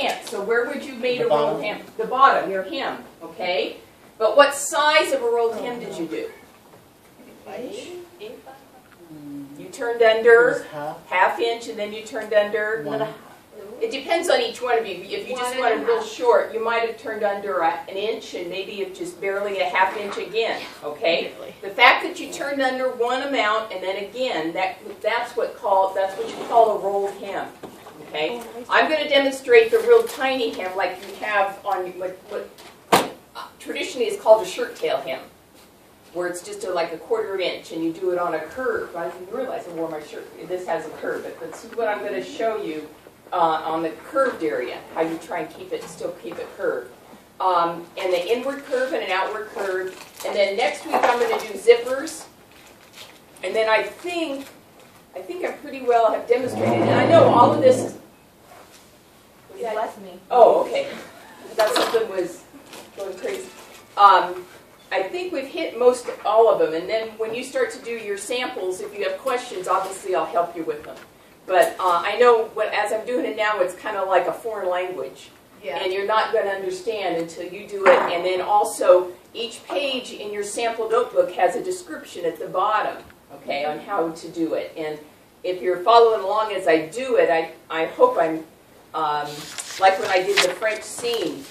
can't. So where would you made The a rolled hem? The bottom, your hem, okay? But what size of a rolled hem did you do? You turned under half. half inch and then you turned under. One. It depends on each one of you. If you One just and want a it real short, you might have turned under a- an inch and maybe if just barely a half inch again, okay? The fact that you turned under one amount and then again, that, that's what call, that's what you call a rolled hem, okay? I'm gonna demonstrate the real tiny hem like you have on, what, what traditionally is called a shirt tail hem, where it's just a, like a quarter inch and you do it on a curve. I didn't realize I wore my shirt, this has a curve, but this is what I'm gonna show you uh, on the curved area, how you try and keep it, still keep it curved. Um, and the inward curve and an outward curve. And then next week I'm gonna do zippers. And then I think, I think I pretty well have demonstrated, and I know all of this is. was that- Bless me. Oh, okay. I thought something was going crazy. Um, I think we've hit most all of them, and then when you start to do your samples, if you have questions, obviously I'll help you with them. But uh, I know what, as I'm doing it now, it's kind of like a foreign language, Yeah. and you're not going to understand until you do it. And then also, each page in your sample notebook has a description at the bottom, okay, on how to do it. And if you're following along as I do it, I, I hope I'm um, like when I did the French seam,